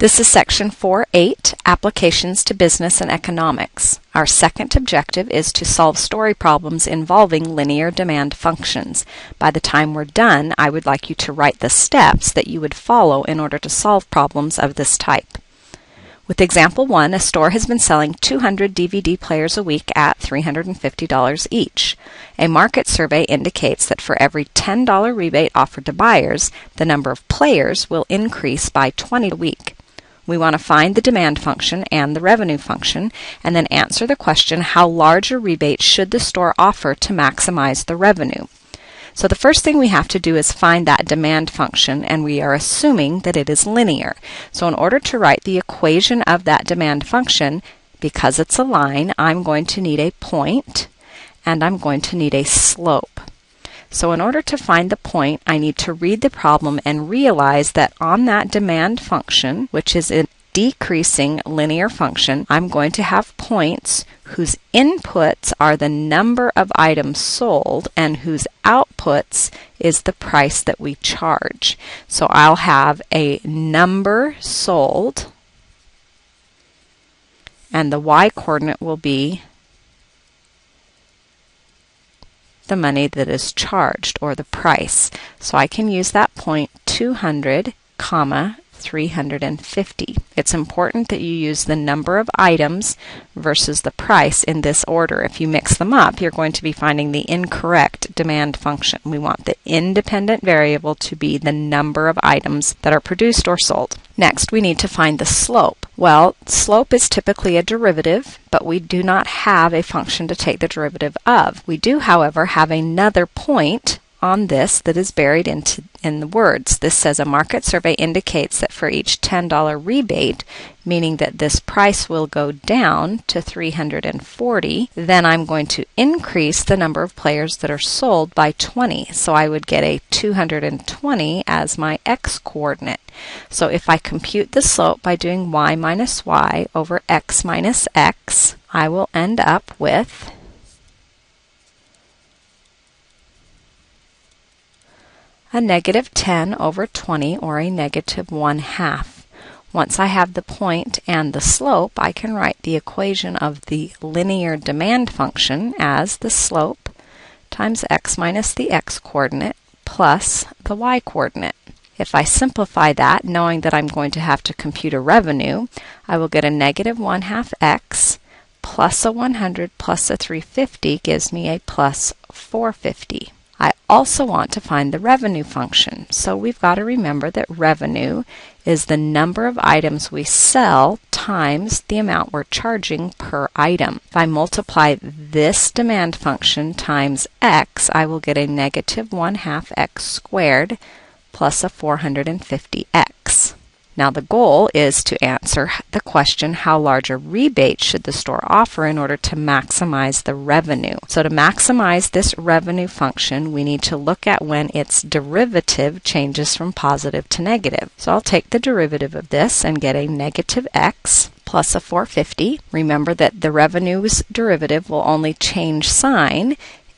This is section 4.8, Applications to Business and Economics. Our second objective is to solve story problems involving linear demand functions. By the time we're done, I would like you to write the steps that you would follow in order to solve problems of this type. With example 1, a store has been selling 200 DVD players a week at $350 each. A market survey indicates that for every $10 rebate offered to buyers, the number of players will increase by 20 a week. We want to find the demand function and the revenue function, and then answer the question how large a rebate should the store offer to maximize the revenue. So the first thing we have to do is find that demand function, and we are assuming that it is linear. So in order to write the equation of that demand function, because it's a line, I'm going to need a point, and I'm going to need a slope. So in order to find the point, I need to read the problem and realize that on that demand function, which is a decreasing linear function, I'm going to have points whose inputs are the number of items sold and whose outputs is the price that we charge. So I'll have a number sold and the y coordinate will be the money that is charged or the price. So I can use that point 200 comma 350. It's important that you use the number of items versus the price in this order. If you mix them up, you're going to be finding the incorrect demand function. We want the independent variable to be the number of items that are produced or sold. Next, we need to find the slope. Well, slope is typically a derivative, but we do not have a function to take the derivative of. We do, however, have another point on this that is buried into in the words. This says a market survey indicates that for each $10 rebate, meaning that this price will go down to 340, then I'm going to increase the number of players that are sold by 20. So I would get a 220 as my x coordinate. So if I compute the slope by doing y minus y over x minus x, I will end up with a negative 10 over 20 or a negative 1 half. Once I have the point and the slope, I can write the equation of the linear demand function as the slope times x minus the x coordinate plus the y coordinate. If I simplify that, knowing that I'm going to have to compute a revenue, I will get a negative 1 half x plus a 100 plus a 350 gives me a plus 450. I also want to find the revenue function. So we've got to remember that revenue is the number of items we sell times the amount we're charging per item. If I multiply this demand function times x, I will get a negative 1 half x squared plus a 450x. Now, the goal is to answer the question how large a rebate should the store offer in order to maximize the revenue? So, to maximize this revenue function, we need to look at when its derivative changes from positive to negative. So, I'll take the derivative of this and get a negative x plus a 450. Remember that the revenue's derivative will only change sign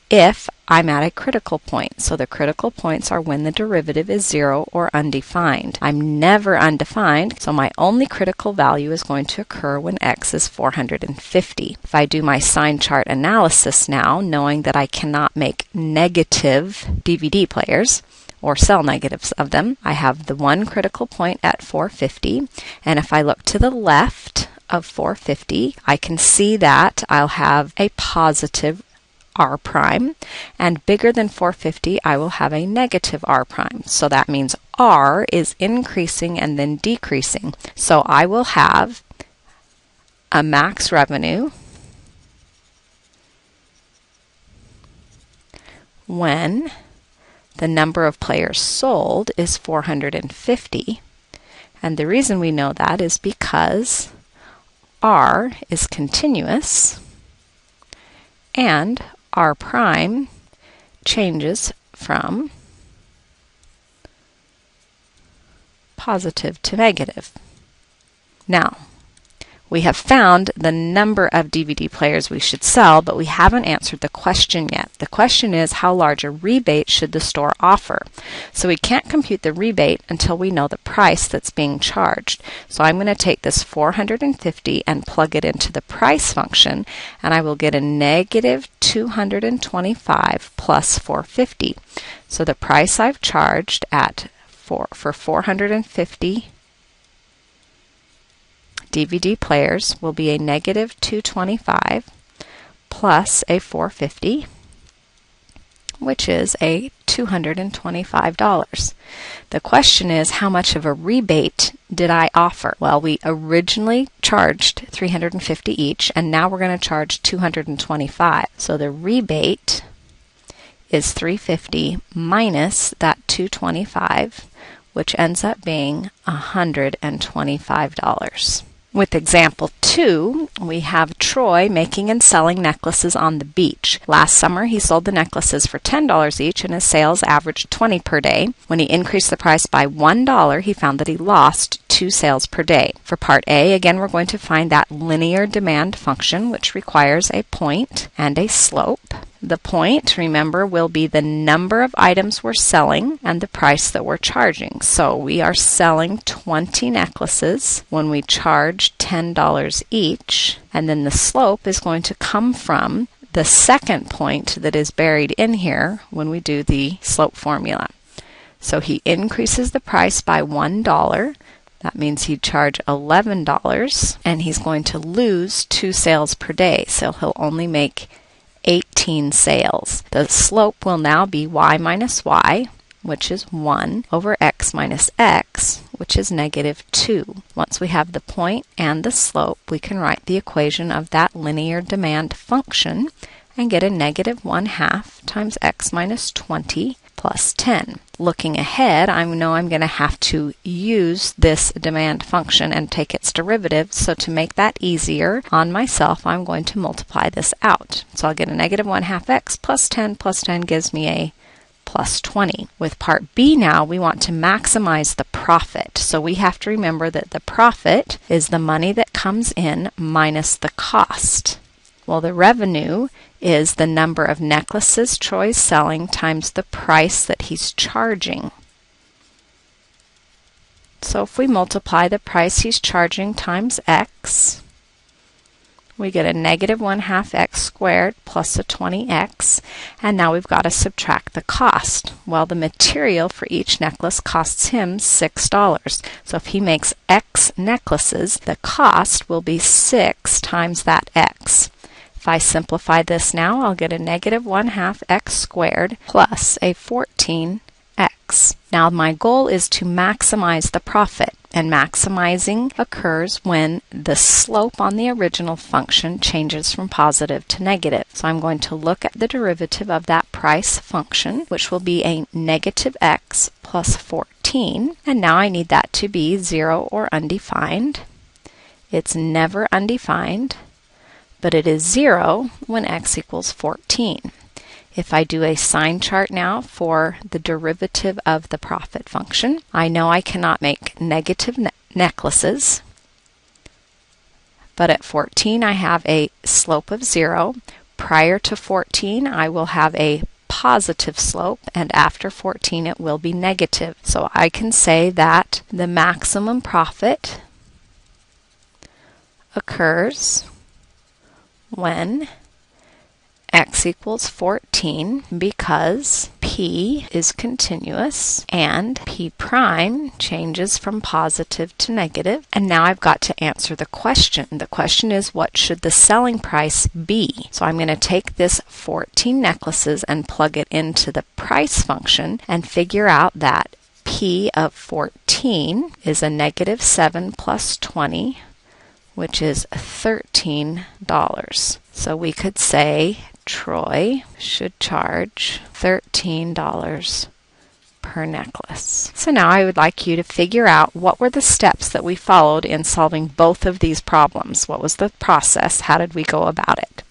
if I'm at a critical point. So the critical points are when the derivative is zero or undefined. I'm never undefined, so my only critical value is going to occur when x is 450. If I do my sign chart analysis now, knowing that I cannot make negative DVD players, or sell negatives of them. I have the one critical point at 450, and if I look to the left of 450, I can see that I'll have a positive r prime, and bigger than 450, I will have a negative r prime. So that means r is increasing and then decreasing. So I will have a max revenue when the number of players sold is 450. And the reason we know that is because R is continuous and r prime changes from positive to negative. Now, We have found the number of DVD players we should sell, but we haven't answered the question yet. The question is how large a rebate should the store offer? So we can't compute the rebate until we know the price that's being charged. So I'm going to take this 450 and plug it into the price function, and I will get a negative 225 plus 450. So the price I've charged at for, for 450 DVD players will be a negative 225 plus a 450 which is a $225. The question is how much of a rebate did I offer? Well, we originally charged 350 each and now we're going to charge 225. So the rebate is 350 minus that 225 which ends up being $125. With example two, we have Troy making and selling necklaces on the beach. Last summer, he sold the necklaces for $10 each and his sales averaged 20 per day. When he increased the price by $1, he found that he lost two sales per day. For part A, again, we're going to find that linear demand function, which requires a point and a slope. The point, remember, will be the number of items we're selling and the price that we're charging. So we are selling 20 necklaces when we charge $10 each, and then the slope is going to come from the second point that is buried in here when we do the slope formula. So he increases the price by $1. That means he'd charge $11 and he's going to lose two sales per day. So he'll only make 18 sales. The slope will now be y minus y, which is 1, over x minus x, which is negative 2. Once we have the point and the slope, we can write the equation of that linear demand function and get a negative 1 half times x minus 20 plus 10. Looking ahead, I know I'm going to have to use this demand function and take its derivative. So to make that easier on myself, I'm going to multiply this out. So I'll get a negative 1 half x plus 10 plus 10 gives me a plus 20. With part B now, we want to maximize the profit. So we have to remember that the profit is the money that comes in minus the cost. Well, the revenue is the number of necklaces Troy's selling times the price that he's charging. So if we multiply the price he's charging times x, we get a negative 1 half x squared plus a 20x, and now we've got to subtract the cost. Well, the material for each necklace costs him $6. So if he makes x necklaces, the cost will be 6 times that x. If I simplify this now, I'll get a negative 1 half x squared plus a 14x. Now my goal is to maximize the profit, and maximizing occurs when the slope on the original function changes from positive to negative. So I'm going to look at the derivative of that price function, which will be a negative x plus 14. And now I need that to be 0 or undefined. It's never undefined but it is 0 when x equals 14. If I do a sign chart now for the derivative of the profit function, I know I cannot make negative ne necklaces, but at 14 I have a slope of 0. Prior to 14 I will have a positive slope and after 14 it will be negative. So I can say that the maximum profit occurs when x equals 14 because p is continuous and p prime changes from positive to negative. And now I've got to answer the question. The question is what should the selling price be? So I'm going to take this 14 necklaces and plug it into the price function and figure out that p of 14 is a negative 7 plus 20 which is $13. So we could say Troy should charge $13 per necklace. So now I would like you to figure out what were the steps that we followed in solving both of these problems. What was the process? How did we go about it?